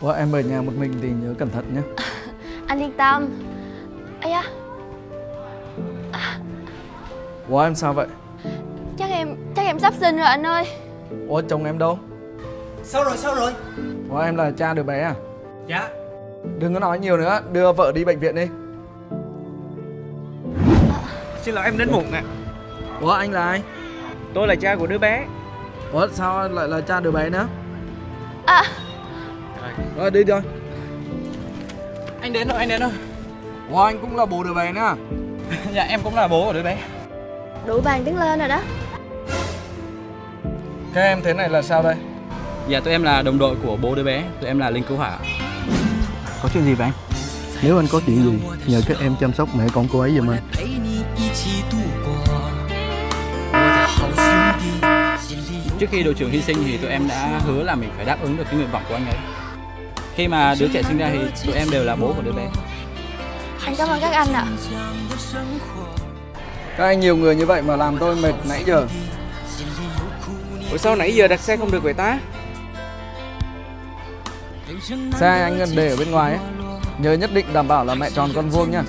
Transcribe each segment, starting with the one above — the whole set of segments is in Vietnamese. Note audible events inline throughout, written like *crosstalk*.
Ủa em ở nhà một mình thì nhớ cẩn thận nhé. *laughs* Anh yên tâm. Ây da. Ủa em sao vậy? Chắc em chắc em sắp sinh rồi anh ơi. Ủa chồng em đâu? Sao rồi sao rồi? Ủa em là cha đứa bé à? Dạ. Đừng có nói nhiều nữa Đưa vợ đi bệnh viện đi. Xin lỗi em đến muộn ạ. Ủa anh là ai? Tôi là cha của đứa bé. Ủa sao lại là cha đứa bé nữa? À rồi đi thôi Anh đến rồi, anh đến rồi. Wow, anh cũng là bố đứa bé nữa *laughs* Dạ, em cũng là bố của đứa bé. Đủ vàng tiếng lên rồi đó. Các em thế này là sao đây? Dạ, tụi em là đồng đội của bố đứa bé. Tụi em là lính cứu hỏa. Có chuyện gì vậy anh? Nếu anh có chuyện gì, nhờ các em chăm sóc mẹ con cô ấy giùm anh. Trước khi đội trưởng hy sinh thì tụi em đã hứa là mình phải đáp ứng được cái nguyện vọng của anh ấy. Khi mà đứa trẻ sinh ra thì tụi em đều là bố của đứa bé. Anh cảm ơn các anh ạ. Các anh nhiều người như vậy mà làm tôi mệt nãy giờ. Ủa sao nãy giờ đặt xe không được vậy ta? Xe anh để ở bên ngoài ấy. Nhớ nhất định đảm bảo là mẹ tròn con vuông nha.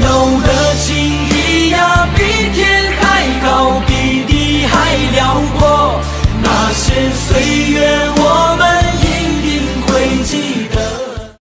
的